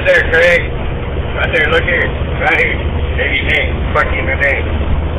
Right there, Craig. Right there, look here. Right here. There's your name. Fucking the name.